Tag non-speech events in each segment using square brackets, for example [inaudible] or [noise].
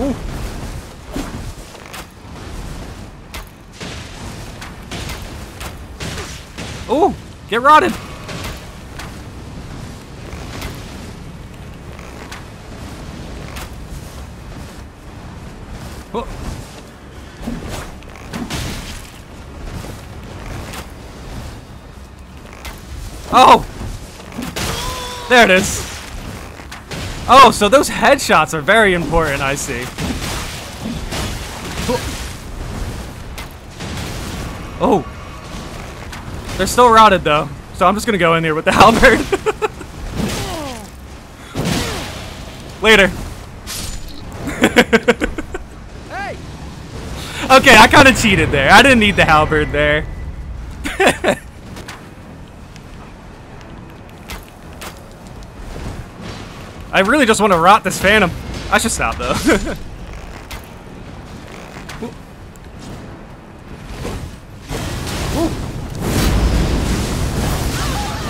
Ooh. Ooh, get rotted. Oh. Oh! There it is. Oh, so those headshots are very important, I see. Oh. oh. They're still rotted, though. So I'm just gonna go in there with the [laughs] halberd. [laughs] Later. [laughs] Hey! Okay, I kind of cheated there. I didn't need the halberd there. I really just want to rot this phantom. I should stop though. [laughs]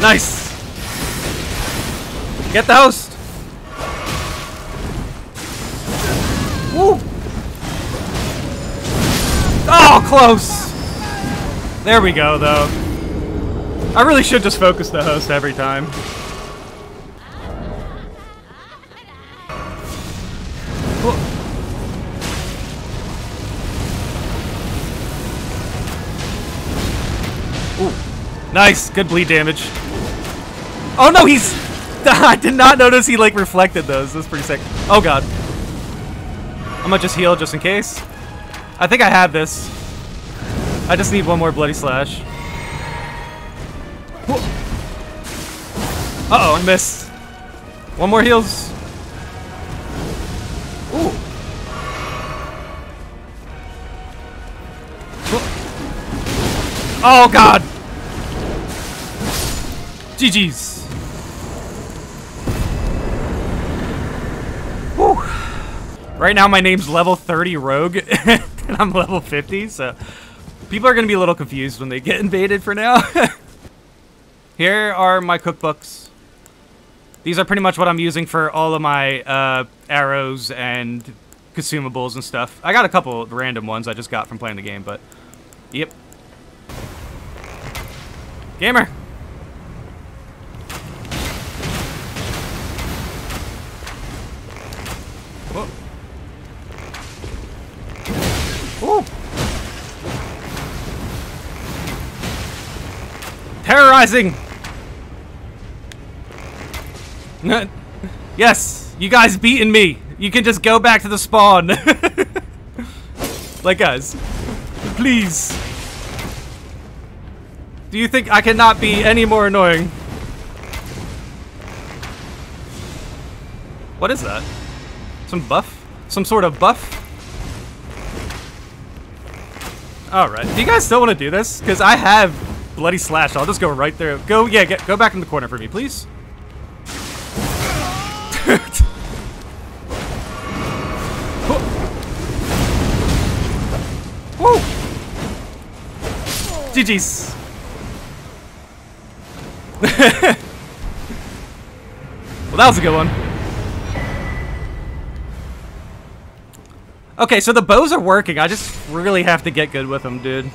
Nice. Get the host. Woo. Oh, close. There we go, though. I really should just focus the host every time. Ooh. Nice, good bleed damage. Oh no, he's... [laughs] I did not notice he like reflected those. That's pretty sick. Oh god. I'm gonna just heal just in case. I think I have this. I just need one more bloody slash. Uh-oh, I missed. One more heals. Oh god! GG's. Whew. Right now my name's level 30 rogue [laughs] and I'm level 50, so people are gonna be a little confused when they get invaded for now. [laughs] Here are my cookbooks. These are pretty much what I'm using for all of my uh, arrows and consumables and stuff. I got a couple random ones I just got from playing the game, but yep. Gamer. Whoa. Ooh. Terrorizing. yes, you guys beaten me. You can just go back to the spawn. [laughs] like guys, please. Do you think I cannot be any more annoying? What is that? Some buff? Some sort of buff? Alright. Do you guys still want to do this? Because I have Bloody Slash. I'll just go right there. Go, yeah, get, go back in the corner for me, please. [laughs] GG's. [laughs] well, that was a good one. Okay, so the bows are working. I just really have to get good with them, dude.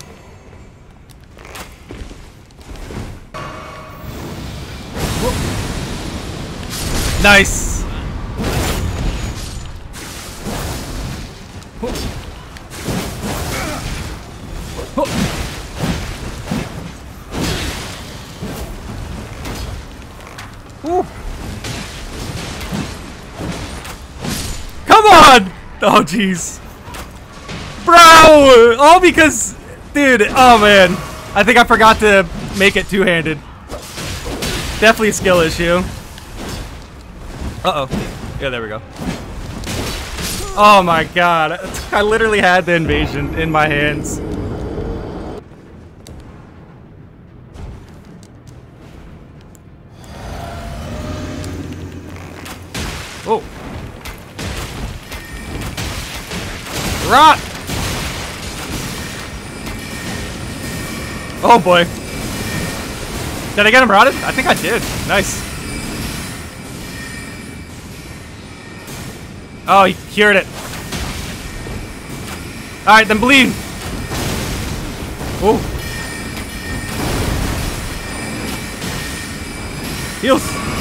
Nice. Come on! Oh, jeez. Bro! All because... Dude, oh, man. I think I forgot to make it two-handed. Definitely a skill issue. Uh-oh. Yeah, there we go. Oh, my God. [laughs] I literally had the invasion in my hands. Rot! Oh boy. Did I get him rotted? I think I did. Nice. Oh, he cured it. Alright, then bleed. Oh. Heals.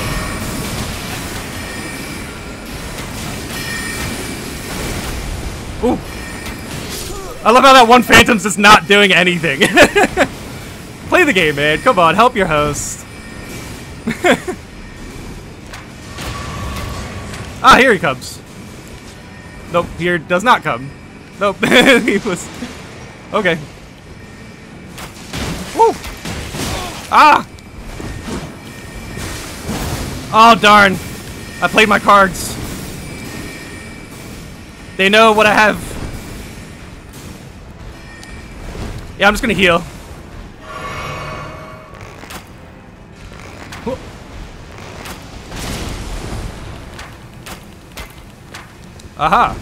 I love how that one Phantom's just not doing anything. [laughs] Play the game, man. Come on, help your host. [laughs] ah, here he comes. Nope, here does not come. Nope, [laughs] he was... Okay. Woo! Ah! Oh, darn. I played my cards. They know what I have. Yeah, I'm just gonna heal. Aha.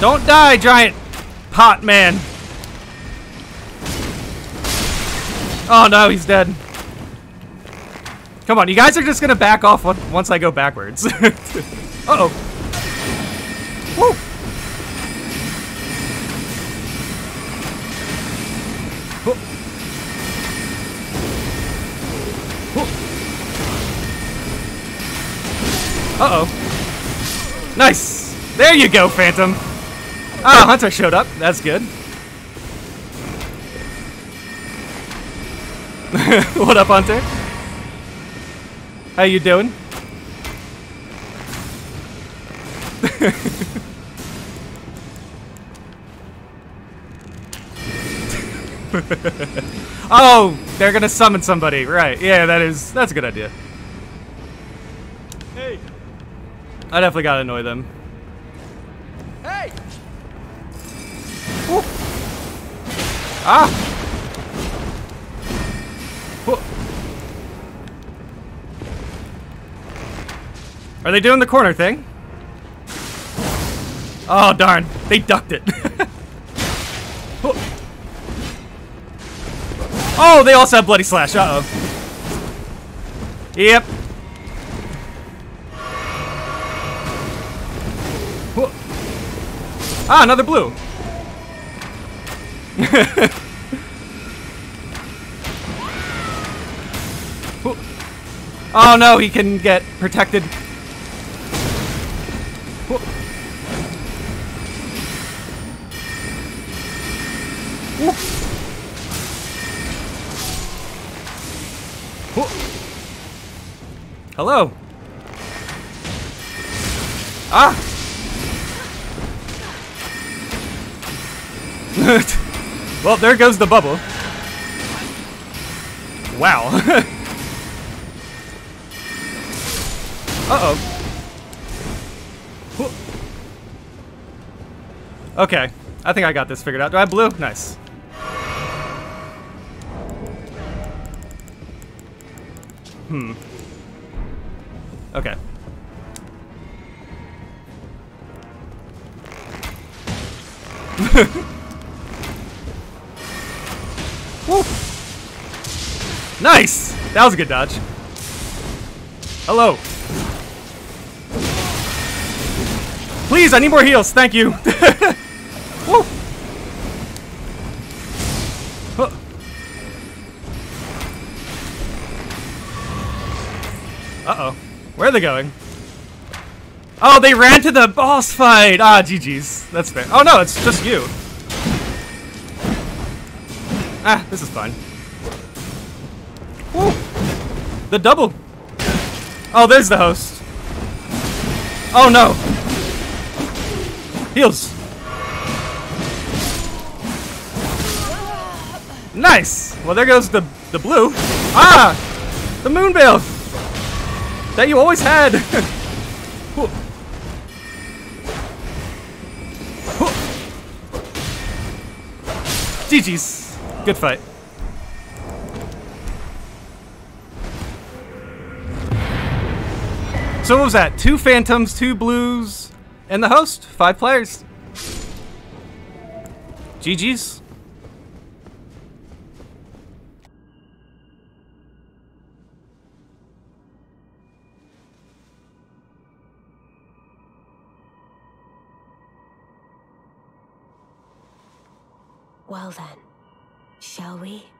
Don't die, giant pot man. Oh no, he's dead. Come on, you guys are just gonna back off once I go backwards. [laughs] Uh-oh. Woo! Uh-oh. Nice! There you go, Phantom! Ah, Hunter showed up. That's good. [laughs] what up, Hunter? How you doing? [laughs] oh, they're gonna summon somebody, right? Yeah, that is that's a good idea. Hey, I definitely gotta annoy them. Hey! Woo. Ah! Are they doing the corner thing? Oh, darn. They ducked it. [laughs] oh, they also have Bloody Slash. Uh-oh. Yep. Ah, another blue. [laughs] oh no, he can get protected Hello. Ah. [laughs] well, there goes the bubble. Wow. [laughs] Uh-oh. Okay. I think I got this figured out. Do I have blue? Nice. Hmm. Okay. [laughs] Woo! Nice! That was a good dodge. Hello. Please, I need more heals. Thank you. [laughs] Woo! Uh-oh. Where are they going? Oh, they ran to the boss fight! Ah, GG's. That's fair. Oh no, it's just you. Ah, this is fine. Woo! The double! Oh, there's the host. Oh no! Heals! Nice! Well, there goes the, the blue. Ah! The moonveil! That you always had! [laughs] GG's. Good fight. So what was that? Two Phantoms, two Blues, and the host. Five players. GG's. Well then shall we?